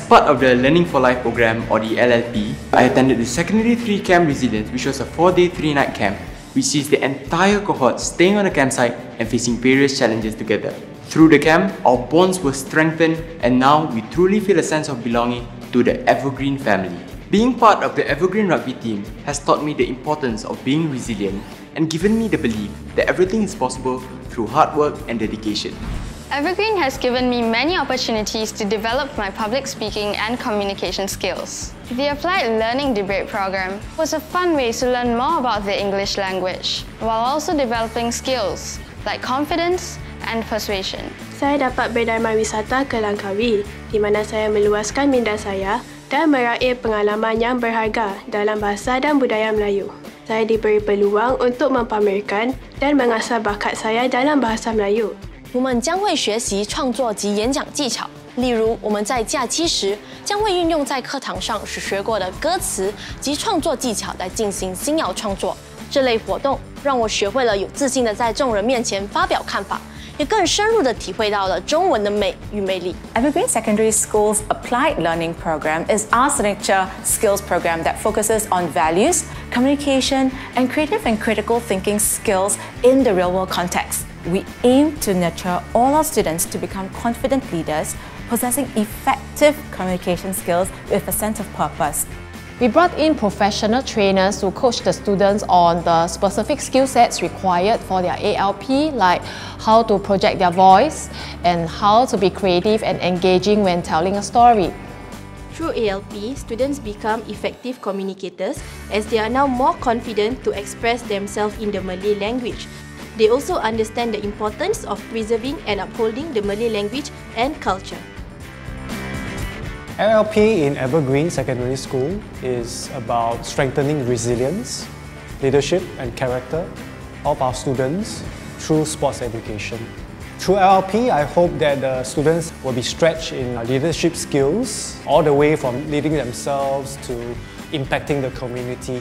part of the Learning for Life program or the LLP, I attended the Secondary 3 Camp Resilience which was a 4-day 3-night camp which sees the entire cohort staying on the campsite and facing various challenges together. Through the camp, our bonds were strengthened and now we truly feel a sense of belonging to the Evergreen family. Being part of the Evergreen rugby team has taught me the importance of being resilient and given me the belief that everything is possible through hard work and dedication. Evergreen has given me many opportunities to develop my public speaking and communication skills. The Applied Learning Debate program was a fun way to learn more about the English language, while also developing skills like confidence and persuasion. Saya dapat berdarma wisata ke Langkawi, di mana saya meluaskan minda saya dan meraih pengalaman yang berharga dalam bahasa dan budaya Melayu. Saya diberi peluang untuk mempamerkan dan mengasah bakat saya dalam bahasa Melayu. 我们将会学习创作及演讲技巧，例如我们在假期时将会运用在课堂上所学过的歌词及创作技巧来进行新谣创作。这类活动让我学会了有自信的在众人面前发表看法，也更深入的体会到了中文的美与魅力。 Evergreen Secondary School's Applied Learning Program is our signature skills program that focuses on values, communication, and creative and critical thinking skills in the real world context. We aim to nurture all our students to become confident leaders, possessing effective communication skills with a sense of purpose. We brought in professional trainers to coach the students on the specific skill sets required for their ALP, like how to project their voice and how to be creative and engaging when telling a story. Through ALP, students become effective communicators as they are now more confident to express themselves in the Malay language. They also understand the importance of preserving and upholding the Malay language and culture. LLP in Evergreen Secondary School is about strengthening resilience, leadership and character of our students through sports education. Through LLP, I hope that the students will be stretched in leadership skills all the way from leading themselves to impacting the community